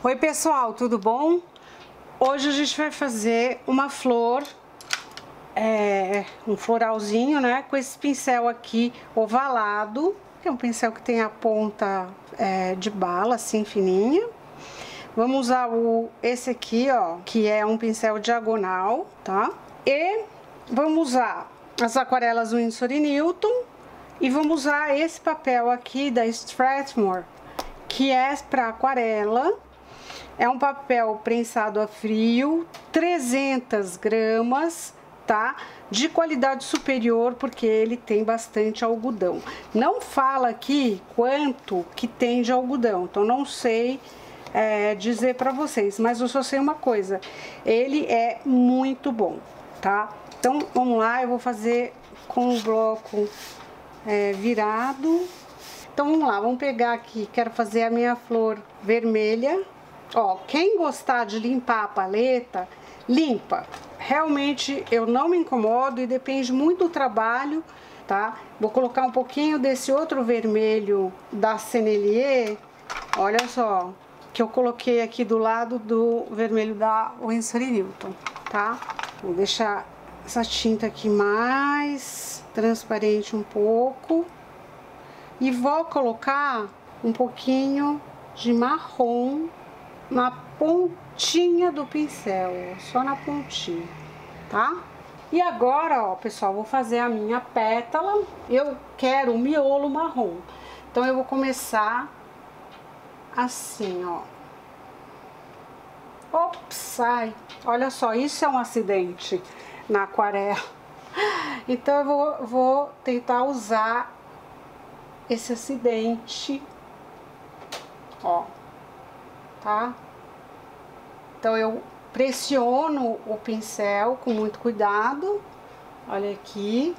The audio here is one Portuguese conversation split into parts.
Oi pessoal, tudo bom? Hoje a gente vai fazer uma flor, é, um floralzinho, né? Com esse pincel aqui ovalado, que é um pincel que tem a ponta é, de bala, assim, fininha. Vamos usar o, esse aqui, ó, que é um pincel diagonal, tá? E vamos usar as aquarelas Winsor e Newton e vamos usar esse papel aqui da Strathmore, que é para aquarela. É um papel prensado a frio, 300 gramas, tá? De qualidade superior, porque ele tem bastante algodão. Não fala aqui quanto que tem de algodão, então não sei é, dizer para vocês, mas eu só sei uma coisa, ele é muito bom, tá? Então, vamos lá, eu vou fazer com o bloco é, virado. Então vamos lá, vamos pegar aqui, quero fazer a minha flor vermelha. Ó, quem gostar de limpar a paleta, limpa. Realmente eu não me incomodo e depende muito do trabalho, tá? Vou colocar um pouquinho desse outro vermelho da Senelier. Olha só, que eu coloquei aqui do lado do vermelho da Winsor Newton, tá? Vou deixar essa tinta aqui mais transparente um pouco. E vou colocar um pouquinho de marrom na pontinha do pincel, só na pontinha, tá? E agora, ó, pessoal, vou fazer a minha pétala. Eu quero o miolo marrom. Então, eu vou começar assim, ó. Ops, sai. Olha só, isso é um acidente na aquarela. Então eu vou, vou tentar usar esse acidente, ó, tá? Então eu pressiono o pincel com muito cuidado, olha aqui,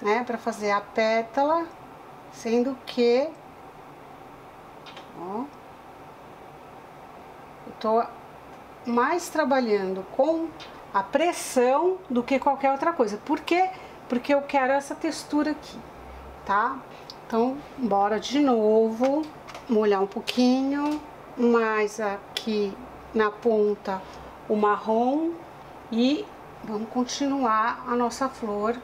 né, para fazer a pétala, sendo que, ó, eu tô mais trabalhando com a pressão do que qualquer outra coisa. Por quê? Porque eu quero essa textura aqui, tá? Então, bora de novo, molhar um pouquinho, mais aqui na ponta o marrom e vamos continuar a nossa flor.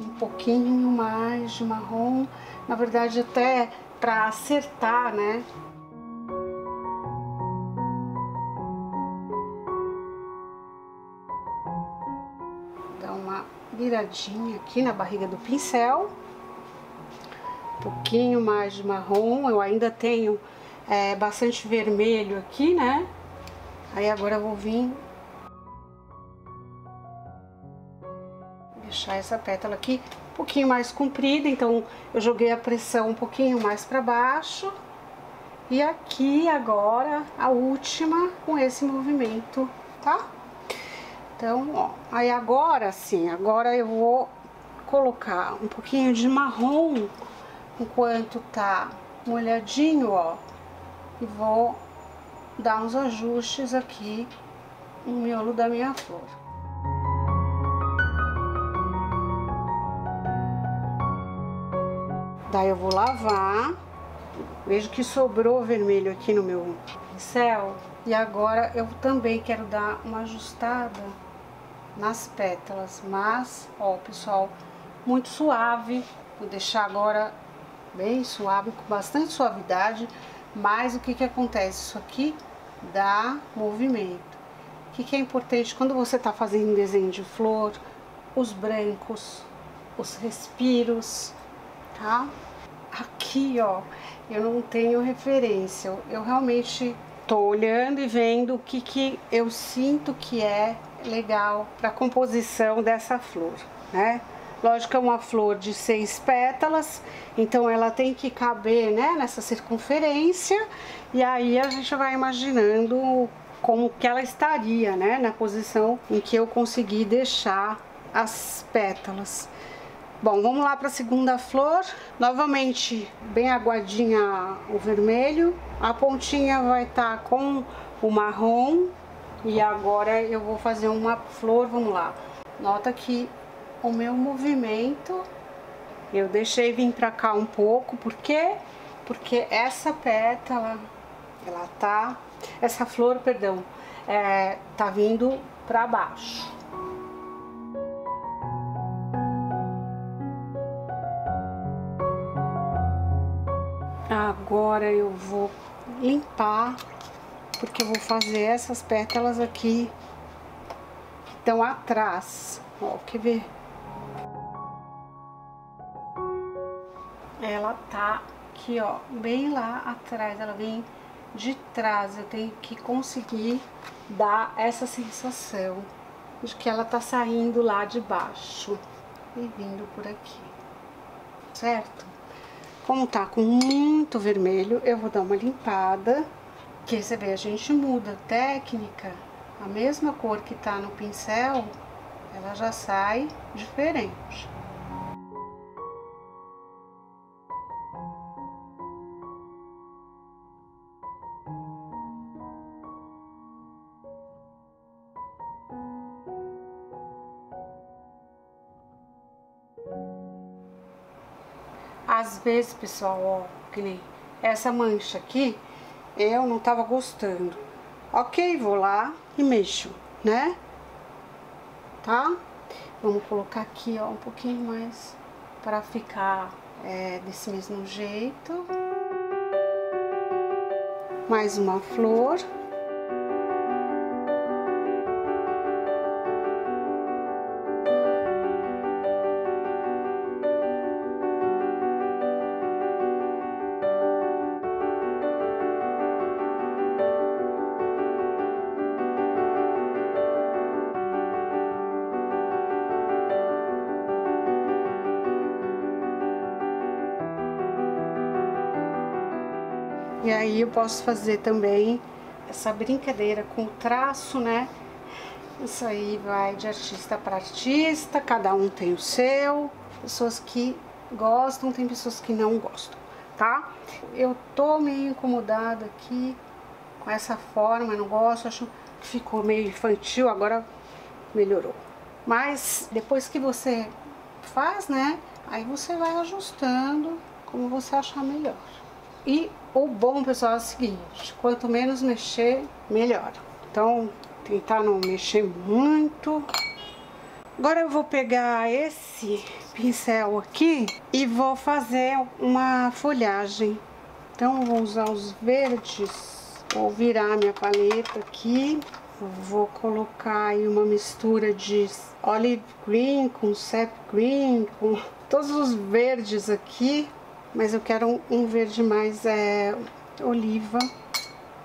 Um pouquinho mais de marrom, na verdade até para acertar, né? viradinha aqui na barriga do pincel. Pouquinho mais de marrom, eu ainda tenho é, bastante vermelho aqui, né? Aí agora eu vou vir deixar essa pétala aqui um pouquinho mais comprida, então eu joguei a pressão um pouquinho mais para baixo. E aqui agora a última com esse movimento, tá? Então, ó, aí agora sim, agora eu vou colocar um pouquinho de marrom enquanto tá molhadinho, ó. E vou dar uns ajustes aqui no miolo da minha flor. Daí eu vou lavar. Vejo que sobrou vermelho aqui no meu pincel. E agora eu também quero dar uma ajustada nas pétalas, mas, ó, pessoal, muito suave, vou deixar agora bem suave, com bastante suavidade, mas o que que acontece? Isso aqui dá movimento. O que que é importante quando você está fazendo desenho de flor? Os brancos, os respiros, tá? Aqui, ó, eu não tenho referência, eu realmente tô olhando e vendo o que que eu sinto que é legal para composição dessa flor, né? Lógico é uma flor de seis pétalas, então ela tem que caber né, nessa circunferência e aí a gente vai imaginando como que ela estaria, né, na posição em que eu consegui deixar as pétalas. Bom, vamos lá para a segunda flor. Novamente, bem aguadinha o vermelho. A pontinha vai estar tá com o marrom e agora eu vou fazer uma flor, vamos lá. Nota que o meu movimento Eu deixei vir pra cá um pouco, por quê? Porque essa pétala, ela tá, essa flor, perdão, é, tá vindo pra baixo. Agora eu vou limpar, porque eu vou fazer essas pétalas aqui que estão atrás. Ó, quer ver? Ela tá aqui, ó, bem lá atrás, ela vem de trás. Eu tenho que conseguir dar essa sensação de que ela tá saindo lá de baixo e vindo por aqui, certo? Como tá com muito vermelho, eu vou dar uma limpada. Que você vê, a gente muda a técnica, a mesma cor que tá no pincel, ela já sai diferente. Às vezes, pessoal, ó, que nem essa mancha aqui, eu não tava gostando. Ok, vou lá e mexo, né? Tá? Vamos colocar aqui, ó, um pouquinho mais para ficar é, desse mesmo jeito. Mais uma flor. E aí eu posso fazer também essa brincadeira com o traço, né? Isso aí vai de artista para artista, cada um tem o seu. Pessoas que gostam, tem pessoas que não gostam, tá? Eu tô meio incomodada aqui com essa forma, não gosto, acho que ficou meio infantil, agora melhorou. Mas depois que você faz, né? Aí você vai ajustando como você achar melhor. E o bom, pessoal, é o seguinte, quanto menos mexer, melhor. Então, tentar não mexer muito. Agora eu vou pegar esse pincel aqui e vou fazer uma folhagem. Então, vou usar os verdes. Vou virar minha paleta aqui. Vou colocar aí uma mistura de olive green com sap green, com todos os verdes aqui mas eu quero um, um verde mais é, oliva,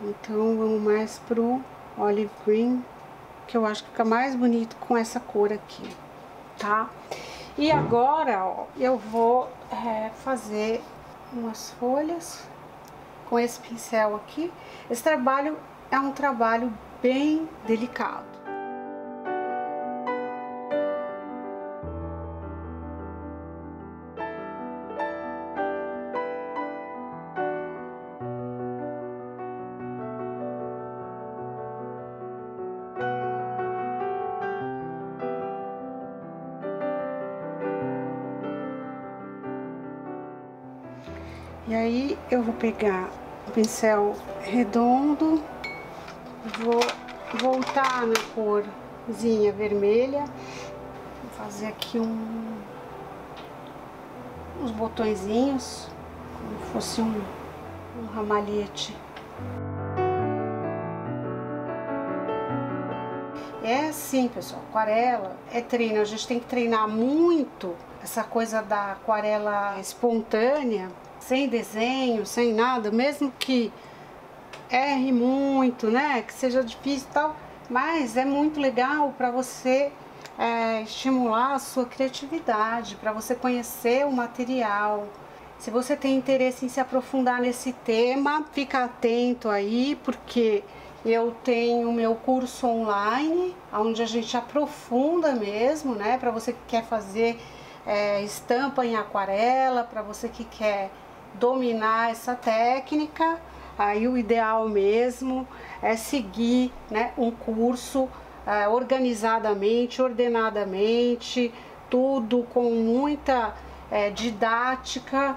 então vamos mais pro olive green, que eu acho que fica mais bonito com essa cor aqui, tá? E agora, ó, eu vou é, fazer umas folhas com esse pincel aqui. Esse trabalho é um trabalho bem delicado. E aí eu vou pegar o pincel redondo, vou voltar na corzinha vermelha, vou fazer aqui um, uns botõezinhos, como se fosse um, um ramalhete. É assim, pessoal, aquarela é treino, a gente tem que treinar muito essa coisa da aquarela espontânea, sem desenho, sem nada, mesmo que erre muito, né, que seja difícil e tal, mas é muito legal para você é, estimular a sua criatividade, para você conhecer o material. Se você tem interesse em se aprofundar nesse tema, fica atento aí, porque eu tenho meu curso online, onde a gente aprofunda mesmo, né? Para você que quer fazer é, estampa em aquarela, para você que quer dominar essa técnica, aí o ideal mesmo é seguir né, um curso é, organizadamente, ordenadamente, tudo com muita é, didática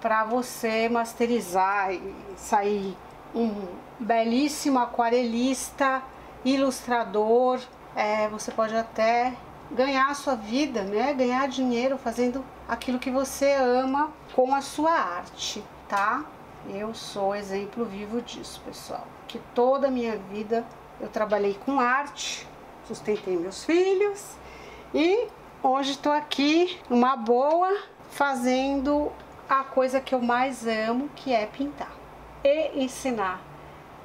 para você masterizar e sair um belíssimo aquarelista, ilustrador. É, você pode até ganhar a sua vida, né? Ganhar dinheiro fazendo aquilo que você ama com a sua arte, tá? Eu sou exemplo vivo disso, pessoal. Que toda a minha vida eu trabalhei com arte, sustentei meus filhos e hoje estou aqui uma boa fazendo a coisa que eu mais amo, que é pintar e ensinar.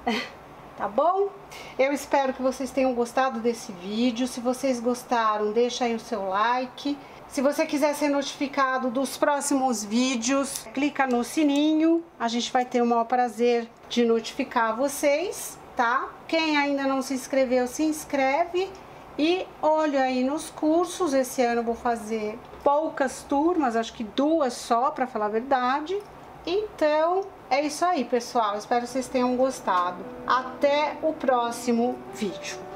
tá bom? Eu espero que vocês tenham gostado desse vídeo. Se vocês gostaram, deixa aí o seu like. Se você quiser ser notificado dos próximos vídeos, clica no sininho. A gente vai ter o maior prazer de notificar vocês, tá? Quem ainda não se inscreveu, se inscreve. E olho aí nos cursos. Esse ano eu vou fazer poucas turmas, acho que duas só, para falar a verdade. Então, é isso aí, pessoal. Espero que vocês tenham gostado. Até o próximo vídeo.